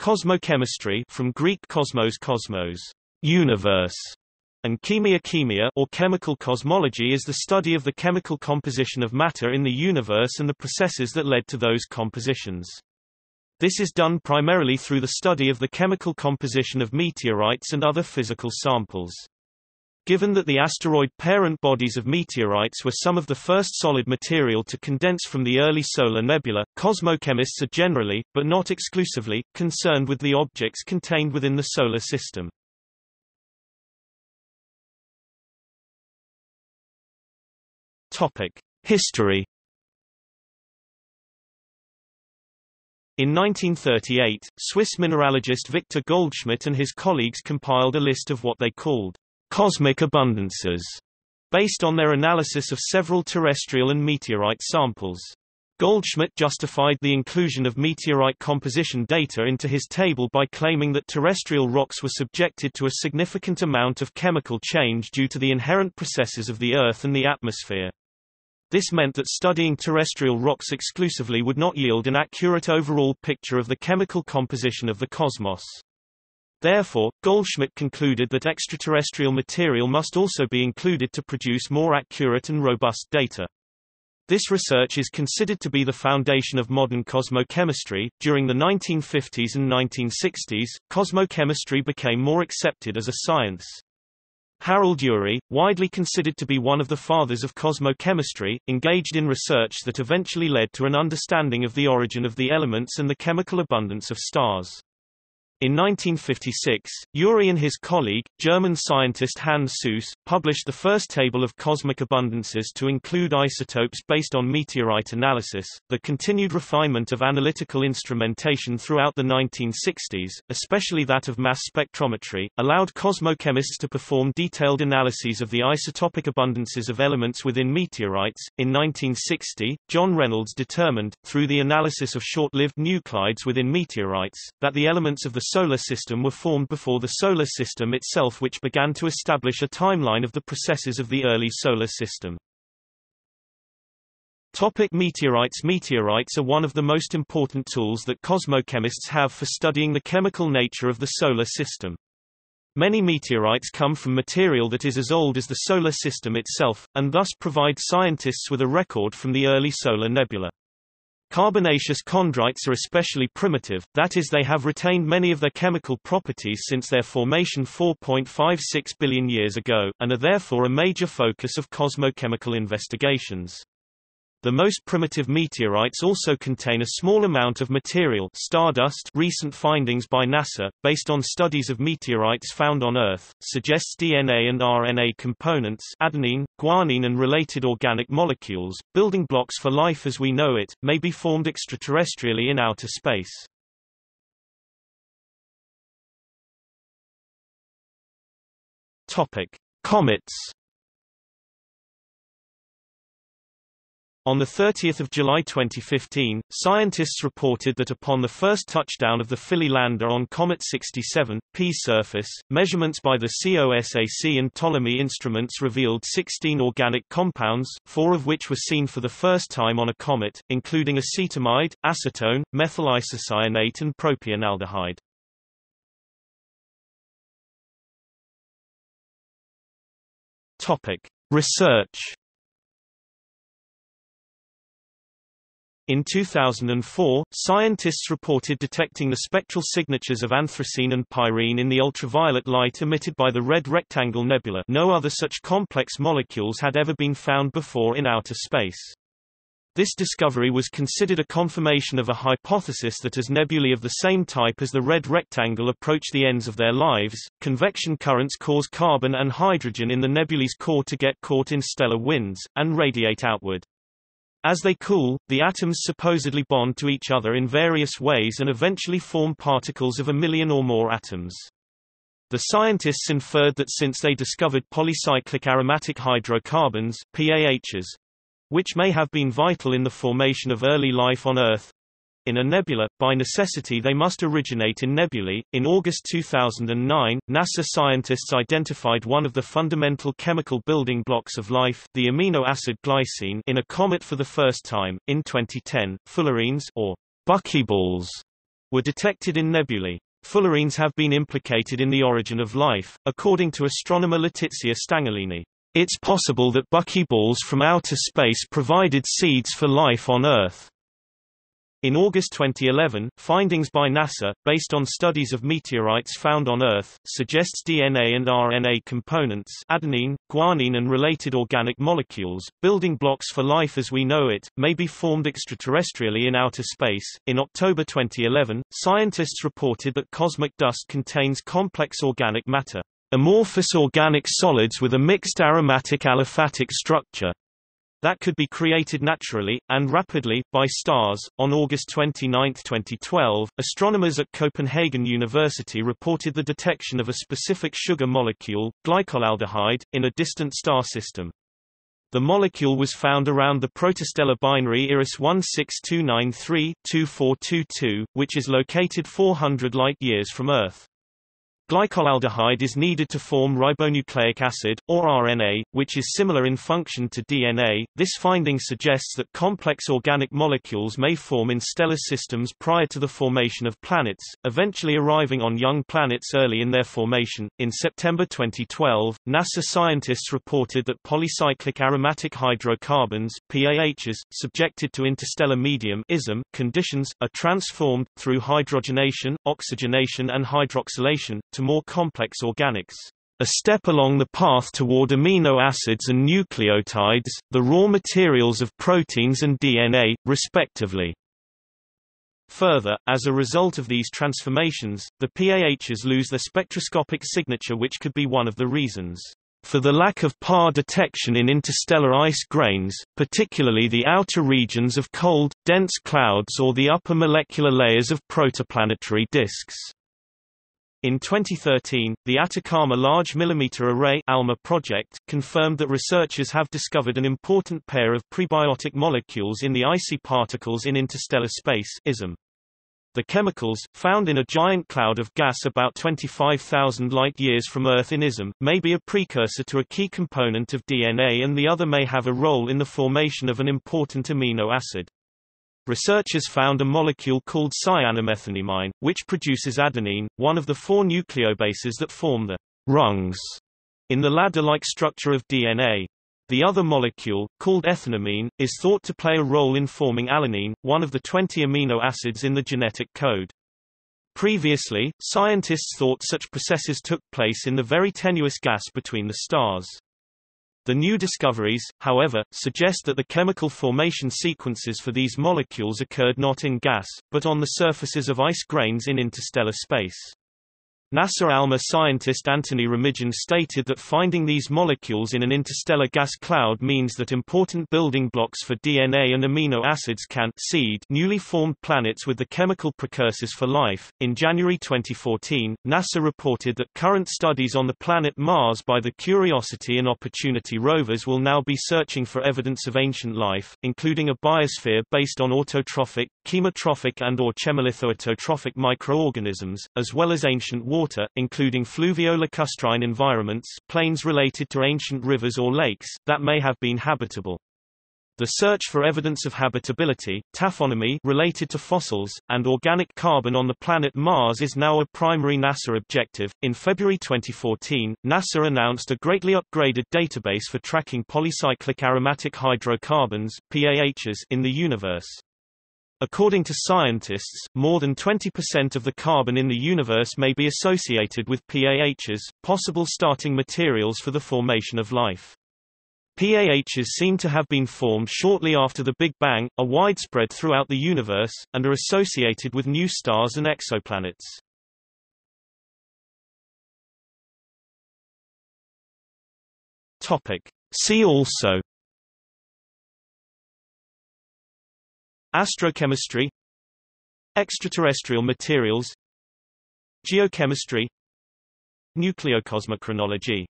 Cosmochemistry from Greek cosmos cosmos, universe, and chemia chemia or chemical cosmology is the study of the chemical composition of matter in the universe and the processes that led to those compositions. This is done primarily through the study of the chemical composition of meteorites and other physical samples. Given that the asteroid parent bodies of meteorites were some of the first solid material to condense from the early solar nebula, cosmochemists are generally, but not exclusively, concerned with the objects contained within the solar system. Topic: History In 1938, Swiss mineralogist Victor Goldschmidt and his colleagues compiled a list of what they called cosmic abundances, based on their analysis of several terrestrial and meteorite samples. Goldschmidt justified the inclusion of meteorite composition data into his table by claiming that terrestrial rocks were subjected to a significant amount of chemical change due to the inherent processes of the Earth and the atmosphere. This meant that studying terrestrial rocks exclusively would not yield an accurate overall picture of the chemical composition of the cosmos. Therefore, Goldschmidt concluded that extraterrestrial material must also be included to produce more accurate and robust data. This research is considered to be the foundation of modern cosmochemistry. During the 1950s and 1960s, cosmochemistry became more accepted as a science. Harold Urey, widely considered to be one of the fathers of cosmochemistry, engaged in research that eventually led to an understanding of the origin of the elements and the chemical abundance of stars. In 1956, Urey and his colleague, German scientist Hans Suess, published the first table of cosmic abundances to include isotopes based on meteorite analysis. The continued refinement of analytical instrumentation throughout the 1960s, especially that of mass spectrometry, allowed cosmochemists to perform detailed analyses of the isotopic abundances of elements within meteorites. In 1960, John Reynolds determined, through the analysis of short-lived nuclides within meteorites, that the elements of the solar system were formed before the solar system itself which began to establish a timeline of the processes of the early solar system. Topic meteorites Meteorites are one of the most important tools that cosmochemists have for studying the chemical nature of the solar system. Many meteorites come from material that is as old as the solar system itself, and thus provide scientists with a record from the early solar nebula. Carbonaceous chondrites are especially primitive, that is they have retained many of their chemical properties since their formation 4.56 billion years ago, and are therefore a major focus of cosmochemical investigations. The most primitive meteorites also contain a small amount of material stardust recent findings by NASA, based on studies of meteorites found on Earth, suggests DNA and RNA components adenine, guanine and related organic molecules, building blocks for life as we know it, may be formed extraterrestrially in outer space. Topic. Comets On 30 July 2015, scientists reported that upon the first touchdown of the Philae lander on Comet 67, P surface, measurements by the COSAC and Ptolemy instruments revealed 16 organic compounds, four of which were seen for the first time on a comet, including acetamide, acetone, methyl isocyanate and propionaldehyde. Research In 2004, scientists reported detecting the spectral signatures of anthracene and pyrene in the ultraviolet light emitted by the Red Rectangle Nebula no other such complex molecules had ever been found before in outer space. This discovery was considered a confirmation of a hypothesis that as nebulae of the same type as the Red Rectangle approach the ends of their lives, convection currents cause carbon and hydrogen in the nebulae's core to get caught in stellar winds, and radiate outward. As they cool, the atoms supposedly bond to each other in various ways and eventually form particles of a million or more atoms. The scientists inferred that since they discovered polycyclic aromatic hydrocarbons PAHs, which may have been vital in the formation of early life on Earth, in a nebula, by necessity they must originate in nebulae. In August 2009, NASA scientists identified one of the fundamental chemical building blocks of life, the amino acid glycine, in a comet for the first time. In 2010, fullerenes or buckyballs were detected in nebulae. Fullerenes have been implicated in the origin of life, according to astronomer Letizia Stanghellini. It's possible that buckyballs from outer space provided seeds for life on Earth. In August 2011, findings by NASA, based on studies of meteorites found on Earth, suggests DNA and RNA components adenine, guanine and related organic molecules, building blocks for life as we know it, may be formed extraterrestrially in outer space. In October 2011, scientists reported that cosmic dust contains complex organic matter, amorphous organic solids with a mixed aromatic aliphatic structure, that could be created naturally, and rapidly, by stars. On August 29, 2012, astronomers at Copenhagen University reported the detection of a specific sugar molecule, glycolaldehyde, in a distant star system. The molecule was found around the protostellar binary IRAS 16293-2422, which is located 400 light-years from Earth. Glycolaldehyde is needed to form ribonucleic acid, or RNA, which is similar in function to DNA. This finding suggests that complex organic molecules may form in stellar systems prior to the formation of planets, eventually arriving on young planets early in their formation. In September 2012, NASA scientists reported that polycyclic aromatic hydrocarbons PAHs, subjected to interstellar medium ISM conditions, are transformed, through hydrogenation, oxygenation and hydroxylation, to to more complex organics. A step along the path toward amino acids and nucleotides, the raw materials of proteins and DNA, respectively. Further, as a result of these transformations, the PAHs lose their spectroscopic signature which could be one of the reasons for the lack of PAH detection in interstellar ice grains, particularly the outer regions of cold, dense clouds or the upper molecular layers of protoplanetary disks. In 2013, the Atacama Large Millimeter Array ALMA project confirmed that researchers have discovered an important pair of prebiotic molecules in the icy particles in interstellar space ISM. The chemicals, found in a giant cloud of gas about 25,000 light-years from Earth in ISM, may be a precursor to a key component of DNA and the other may have a role in the formation of an important amino acid. Researchers found a molecule called cyanomethanamine, which produces adenine, one of the four nucleobases that form the rungs in the ladder-like structure of DNA. The other molecule, called ethanimine, is thought to play a role in forming alanine, one of the 20 amino acids in the genetic code. Previously, scientists thought such processes took place in the very tenuous gas between the stars. The new discoveries, however, suggest that the chemical formation sequences for these molecules occurred not in gas, but on the surfaces of ice grains in interstellar space. NASA ALMA scientist Anthony Remijan stated that finding these molecules in an interstellar gas cloud means that important building blocks for DNA and amino acids can seed newly formed planets with the chemical precursors for life. In January 2014, NASA reported that current studies on the planet Mars by the Curiosity and Opportunity rovers will now be searching for evidence of ancient life, including a biosphere based on autotrophic, chemotrophic and or chemolithoautotrophic microorganisms, as well as ancient water water, including fluvio-lacustrine environments plains related to ancient rivers or lakes, that may have been habitable. The search for evidence of habitability, taphonomy related to fossils, and organic carbon on the planet Mars is now a primary NASA objective. In February 2014, NASA announced a greatly upgraded database for tracking polycyclic aromatic hydrocarbons (PAHs) in the universe. According to scientists, more than 20% of the carbon in the universe may be associated with PAHs, possible starting materials for the formation of life. PAHs seem to have been formed shortly after the Big Bang, are widespread throughout the universe, and are associated with new stars and exoplanets. Topic. See also Astrochemistry Extraterrestrial materials Geochemistry Nucleocosmochronology